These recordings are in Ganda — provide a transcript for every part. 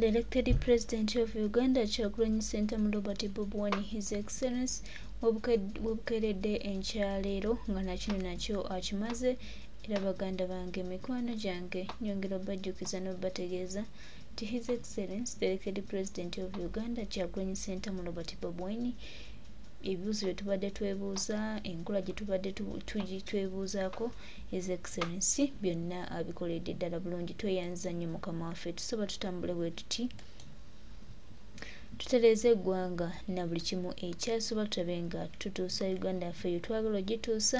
The elected president of Uganda, Kyagulanyi Ssentamu Robert Bob Wine, His Excellence, webukeeredde enkyaleero nga nakino nakyo akimaze. Era baganda bange mikwano gyange nyongera obajjukiza n'obategeeza nti His Excellence, the elected president of Uganda, Kyagulanyi Ssentamu Robert Bob Wine, ebibuuzo bye tubadde twebuuza enkola gye tubadde twebuuzaako his excellency byonna abikoledde ddala bulungi. Tweyanziza nnyo mukama waffe. Tusaba tutambule bwe tuti tutereeza eggwanga na buli kimu ekyasoba tulabe nga tutuusa uganda yaffe eyo twagala ogituusa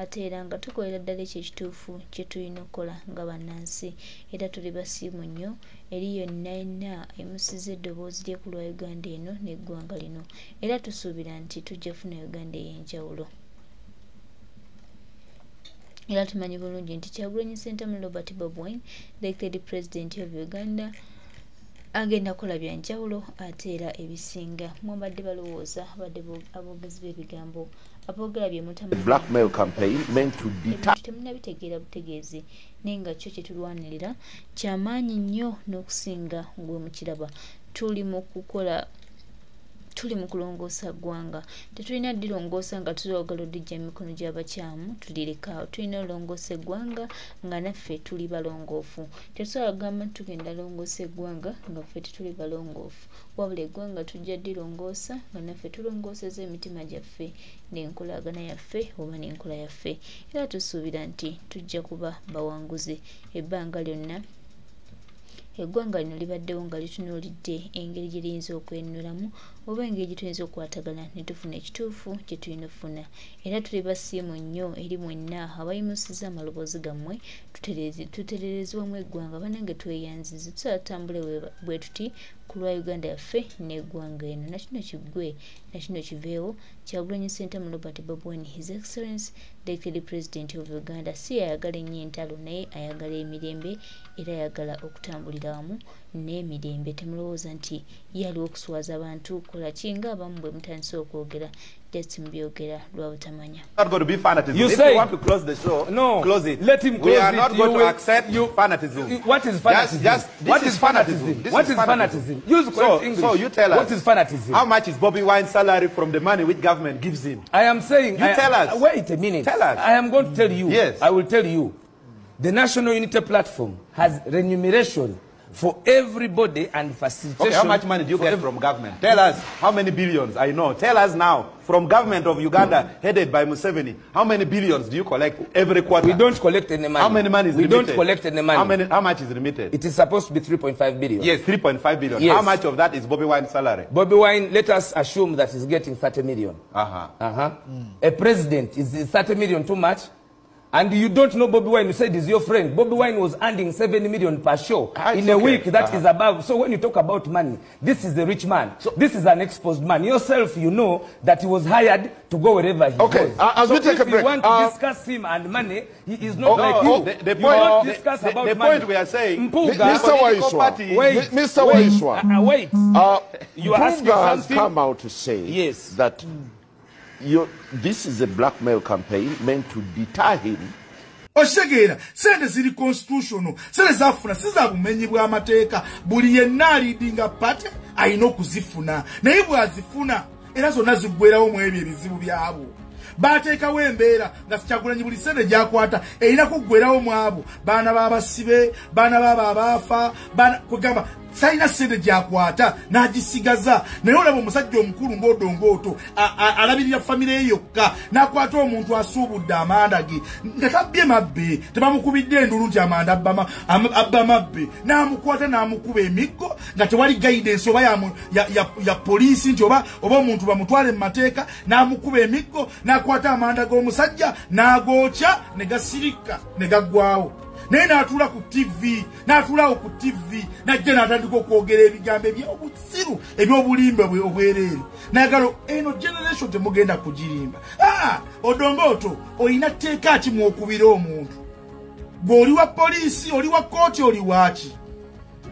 ate era nga tukolera ddala ekyo ekituufu kye tulina okukola nga bannansi. Era tuli basiimu nnyo. Eri yonna yonna emusiza eddoboozi lye ku lwa uganda eno n'eggwanga lino. Era tusuubira nti tujja funa uganda ey'enjawulo. Era tumanyi bulungi nti kyagulanyi sentamu robert bobwine elected president of uganda agenda kukola byanjawulo ate era ebisinga. Mwabadde balowooza abadde aboogezi b'ebigambo aboogera byemutamtemunabitegeera butegeezi naye nga kyo kyetulwanirira kyamaanyi nnyo n'okusinga ngwe mukiraba. Tuli mu kukola tuli mu kulongoosa ggwanga. Tetulina ddirongoosa nga tulogala oddijja mu mikono gy'abakyamu tulirekaawo tulina olongoosa eggwanga nga naffe tuli balongoofu. Tetusobola kugamba nti tugenda longoosa eggwanga nga ffe tetuli balongoofu. Wabula eggwanga tujja ddirongoosa nga naffe tulongooseza emitima gyaffe n'enkolagana yaffe oba n'enkola yaffe. Era tusuubira nti tujja kuba bawanguzi. Ebbanga lyonna eggwanga lino libaddewo nga litunuulidde engeri gye liyinza okwenunulamu oba engeri gye tuyinza okukwatagana ne tufuna ekituufu kye tulina okufuna. Era tuli basiimu nnyo eri mwenna abayimusiza amaloboozi gammwe tutererezebwamu eggwanga banange tweyanzize tusala tutambule bwe tuti ku lwa uganda yaffe n'eggwanga eno. Nakino kiggwe nakino kiveewo kyagulanyi sentamu robert babwen his excellence elected president of uganda. Si ayagala ennyo entalo naye ayagala emirembe era ayagala okutambulira wamu n'emirembe. Temulowooza nti ye aliwo okuswaza abantu kola ki nga abamu bwe mutandise okwogera just mbyogera lwa butamanya not going to be fanatism. You if say- you want to close the show, No. close it. Let him We close are it. not You going to will- accept you- fanatism. What is fanatism? Just, just, what is is fanatism? This What is is fanatism? Use correct so, English. So you tell us. What is fanatism? How much is Bobby Wine's salary from the money which government gives him? I am saying. You I, tell us. Wait a minute. Tell us. I am going to tell you. Yes. I will tell you. The National Unity Platform has remuneration for everybody and facilitation. Okay, how much money do you get from government? Tell us how many billions. I know. Tell us now, from government of Uganda, headed by Museveni, how many billions do you collect every quarter? We don't collect any money. How many money is We remitted? don't collect any money. How, many, how much is remitted? It is supposed to be 3.5 billion. yes, 3.5 billion. Yes. How much of that is Bobby Wine's salary? Bobby Wine, let us assume that he's getting 30 million. Uh-huh. Uh-huh. A president, is 30 million too much? And you don't know Bobby Wine, you said he's your friend. Bobby Wine was earning 7 million per show Ah, in a okay. week. That Uh-huh. is above. So when you talk about money, this is a rich man. So, this is an exposed man. Yourself, you know that he was hired to go wherever he Okay, goes. uh, as so we take if a break, you want uh, to uh, discuss him and money, he is not Oh, like oh, you. The, the you point, the- discuss the, about the money. point we are saying, Mpuga, Mr. Waishwa. Wait, Mr. Mr. wait, uh, uh, wait. Uh, You are asking has something? come out to say Yes. that you this is a blackmail campaign meant to deter him. Okitegeera sente ziri constitutional sente zafuna si za bumenyi bw'amateeka buli yenna alidinga pate alina okuzifuna. Naye bw'azifuna era zonna ziggwerawo mu ebyo ebizibu byabo bateekawo embeera nga kyagulanyi buli sente gyakwata erina kuggwerawo mu abo. Baana b'abasibe baana baabo abaafa baana- kwegamba salina sente gyakwata n'agisigaza. Naye olaba omusajja omukulu ng'odongooto alabirira famire ye yokka n'akwata omuntu asuubudde amanda ge nga tabbye mabbe tebamukubidde endulu nti amanda abba mabbe n'amukwata n'amukuba emiggo nga tewali guidance oba ya, poliisi nti oba omuntu bamutwale mu mateeka n'amukuba emiggo n'akwata amanda g'omusajja n'agookya ne gasirika ne gaggwawo naye n'atuula ku tv n'atuulawo ku tv najja n'atandika okwogera ebigambo ebyobusiru ebyobulimba bwe- obwereere. Nayagala eno generation temugenda kugirimba. Aa odongooto olina tteeka ki mwokubira omuntu? Gweoli wa poliisi oli wa kooti oli waaki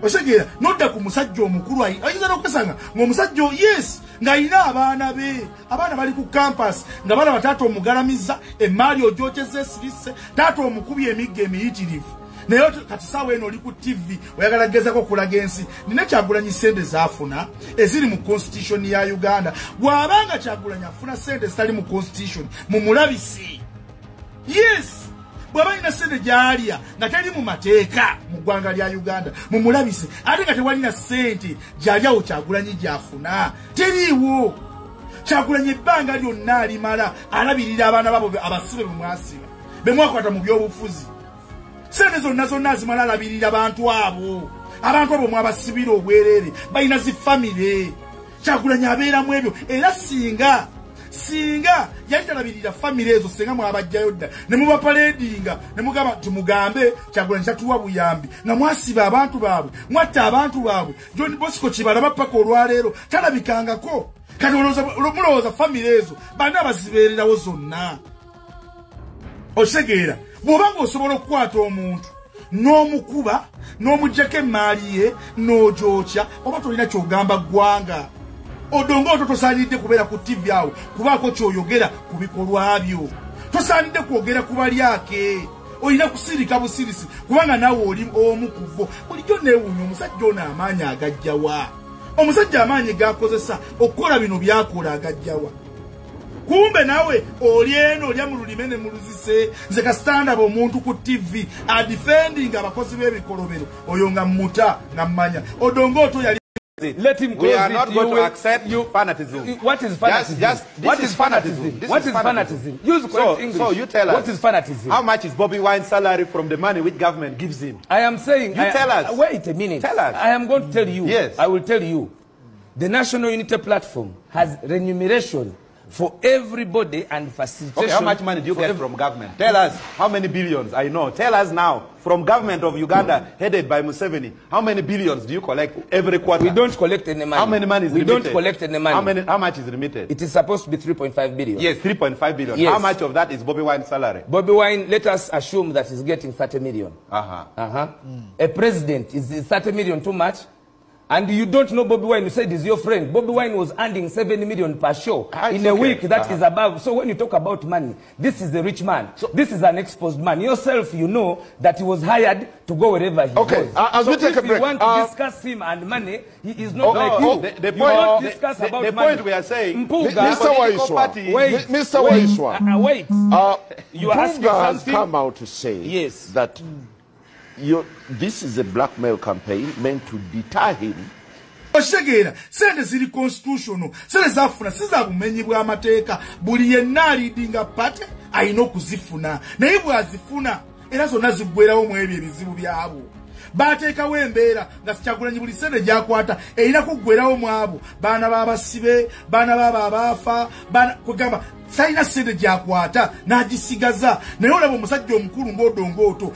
osegeera nodda ku musajja omukulu ayi- ayinza n'okwesanga ng'omusajja yes ng'alina abaana be. Abaana bali ku kampas nga balaba taata omugalamiza emaali ogyokyeza esirise taata omukubye emigga emiyitirivu. Naye kati saawa eno oli ku tv oyagala gezako okulaga ensi. Nina kyagulanyi sente zaafuna eziri mu constitution ya uganda. Bw'abanga kyagulanyi afuna sente zitali mu constitution mumulabisi yes bw'aba nyina sente gy'alya nga teri mu mateeka mu ggwanga lya uganda mumulabise ate nga tewalina sente gy'alyawo kyagulanyi gy'afuna. Teriiwo. Kyagulanyi ebbanga lyonna alimala alabirira abaana babo abasibe bemwasiba bemwakwata mu byobufuzi. Sente zonna zonna azimala alabirira bantu abo. Abantu abo mwabasibira obwereere balina zifamire kyagulanyi abeeramu ebyo era singa singa yali talabirira famire ezo singa mwabajjayo dda ne mubapaledinga ne mugamba nti mugambe kyagulanyi kyatuwa buyambi nga mwasiba abantu baabwe mwatta abantu baabwe. John bosco kibalaba paka olwaleero talabikangako. Kati mulowooza famire ezo bani abazibeererawo zonna. Okitegeera bw'oba nga osobola okukwata omuntu n'omukuba n'omugjako emaali ye n'ogyokya oba tolina kyogamba ggwanga odonga oto tosaanidde kubeera ku tivi awo kubaako kyoyogera ku bikolwa byo. Tosaanidde kwogera ku balyake olina kusirika busirisi kubanga naawe oli omu ku bo. Bulijjo neewuunya omusajja ono amaanyi agajjawa omusajja amaanyi gakozesa okukola bino byakola agajjawa kumbe nawe oli eno olya mu lulime ne muluzise nze kasitandaba omuntu ku tv adifendinga abakozi b'ebikolobero. Oyo nga muta nga mmanya. Odonga oto yali Let him close We are it. not You going to will- accept you- fanatism. What is fanatism? just- this what is is fanatism? fanatism. This What is is fanatism. fanatism? Use correct So, English. so you tell us. What is fanatism? How much is Bobby Wine's salary from the money which government gives him? I am saying. You I, tell us. Wait a minute. Tell us. I am going to tell you. Yes. I will tell you. The National Unity Platform has remuneration for everybody and facilitation. Okay, how much money do you get from government? Tell us how many billions. I know. Tell us now. From government of Uganda, headed by Museveni, how many billions do you collect every quarter? We don't collect any money. How many money is We remitted? don't collect any money. How, many, how much is remitted? It is supposed to be 3.5 billion. yes, 3.5 billion. Yes. How much of that is Bobby Wine's salary? Bobby Wine, let us assume that he's getting 30 million. Uh-huh. Uh-huh. A president, is 30 million too much? And you don't know Bobby Wine, you said he's your friend. Bobby Wine was earning 7 million per show Ah, in a okay. week. That Uh-huh. is above. So when you talk about money, this is a rich man. So, this is an exposed man. Yourself, you know that he was hired to go wherever he Okay, goes. uh, as so we take if a break, you want to uh, discuss him and money, he is not Oh, like oh, you. the- the you point- don't discuss the- about the money. point we are saying- Mpuga, Mr. Waishwa. Wait, Mr. wait, Waiswa. uh, uh, wait. Uh, You are asking Mpuga has something? come out to say Yes. that you this is a blackmail campaign meant to deter him. Okitegeera sente ziri constitutional sente zafuna si za bumenyi bw'amateeka buli yenna alidinga pate alina okuzifuna. Naye bw'azifuna era zonna ziggwerawo mu ebyo ebizibu byabo bateekawo embeera nga sikyagulanyi buli sente gyakwata erina kuggwerawo mu abo. Baana b'abasibe baana baabo abaafa kugamba salina sente gyakwata n'agisigaza. Naye olaba omusajja omukulu ng'odongooto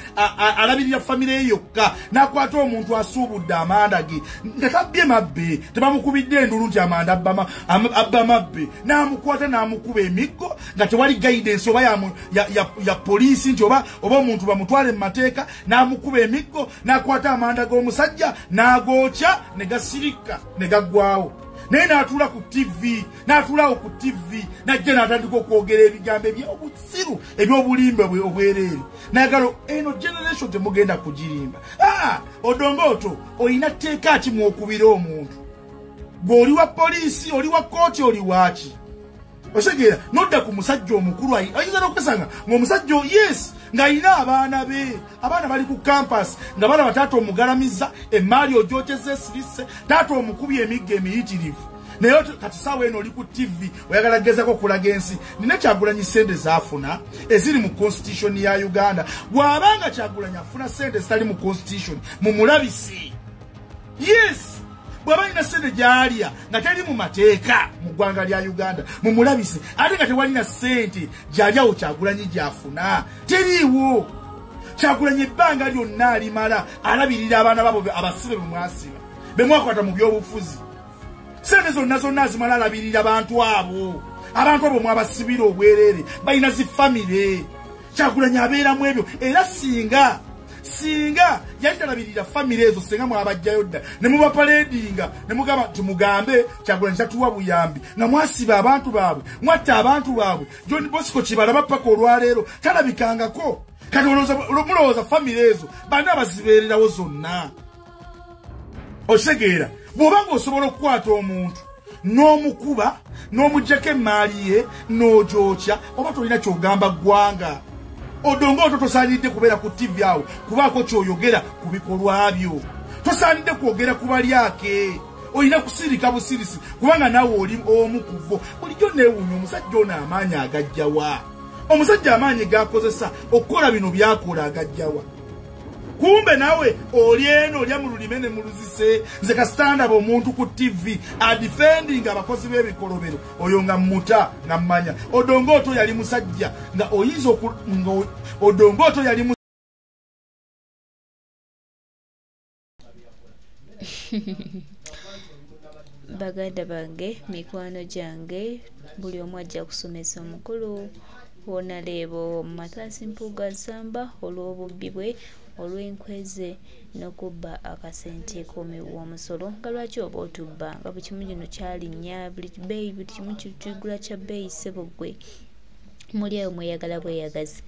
alabirira famire ye yokka n'akwata omuntu asuubudde amanda ge nga tabbye mabbe tebamukubidde endulu nti amanda abba mabbe. N'amukwata n'amukuba emiggo nga tewali guidance oba ya, poliisi nti oba omuntu bamutwale mu mateeka n'amukuba emiggo n'akwata amanda g'omusajja n'agookya ne gasirika ne gaggwawo naye n'atuula ku tv n'atuulaawo ku tv najja n'atandika okwogera ebigambo ebyobusiru ebyobulimba obwe- obwereere. Nayagala eno generation temugenda kugirimba aa odongooto olina tteeka ki mwokubira omuntu? Gweoli wa poliisi oli wa kooti oli waaki osegeera nodda ku musajja omukulu ayi- ayinza n'okwesanga ng'omusajja o- yes ng'alina abaana be. Abaana bali ku kampas nga balaba taata omugalamiza emaali ogyokyeza esirise taata omukubye emigga emiyitirivu. Naye kati saawa eno oli ku tv oyagala gezako okulaga ensi. Nina kyagulanyi sente zaafuna eziri mu constitution ya uganda. Bw'abanga kyagulanyi afuna sente zitali mu constitution mumulabisi yes bw'aba alina sente gy'alya nga teri mu mateeka mu ggwanga lya uganda mumulabise ate nga tewalina sente gy'alyawo kyagulanyi gy'afuna. Teriiwo. Kyagulanyi ebbanga lyonna alimala alabirira abaana babo be- abasibe bemwasiba bemwakwata mu byobufuzi. Sente zonna zonna azimala alabirira bantu abo. Abantu abo mwabasibira obwereere balina zifamire kyagulanyi abeeramu ebyo era singa singa yali talabirira famire ezo singa mwabajjayo dda. Ne mubapaledinga ne mugamba nti mugambe kyagulanyi kyatuwa buyambi. Nga mwasiba abantu baabwe mwatta abantu baabwe. John bosco kibalaba paka olwaleero talabikangako. Kati mulowooza famire ezo bani abazibeererawo zonna? Okitegeera bw'oba nga osobola okukwata omuntu n'omukuba n'omugjako emaali ye n'ogyokya oba tolina kyogamba ggwanga odonga oto tosaanidde kubeera ku tivi awo kubaako kyoyogera ku bikolwa byo. Tosaanidde kwogera ku balyake olina kusirika busirisi kubanga naawe oli omu ku bo. Bulijjo neewuunya omusajja ono amaanyi agajjawa. Omusajja amaanyi gakozesa okukola bino byakola agajjawa kumbe nawe oli eno olya mu lulime ne muluzise nze kasitandaba omuntu ku tivi adifendinga abakozi b'ebikolobero. Oyo nga muta nga mmanya. Odonga oto yali musajja nga oyinza odonga oto yali baganda bange mikwano gyange buli omu ajja kusomesa omukulu. Wonaleebo matasi mpuga zamba olw'obubbi bwe olw'enkweze n'okubba akasente komi w'omusolo. Nga lwaki oba otubba? Nga buli kimu gino kyalinnya buli beeyi buli kimu kigula kya beeyi ssebo ggwe muli awo mweyagala bweyagazi.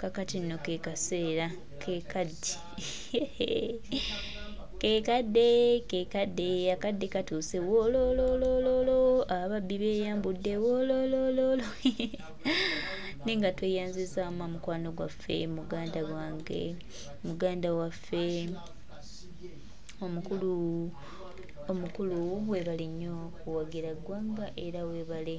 Kakati nno ke kaseera kekaddi kekadde kekadde akadde katuuse wolololololo. Ababbi beeyambudde wololololo naye nga tweyanzizaamu mukwano gwaffe muganda gwange muganda waffe omukulu omukulu weebale nnyo kuwagira ggwanga era weebale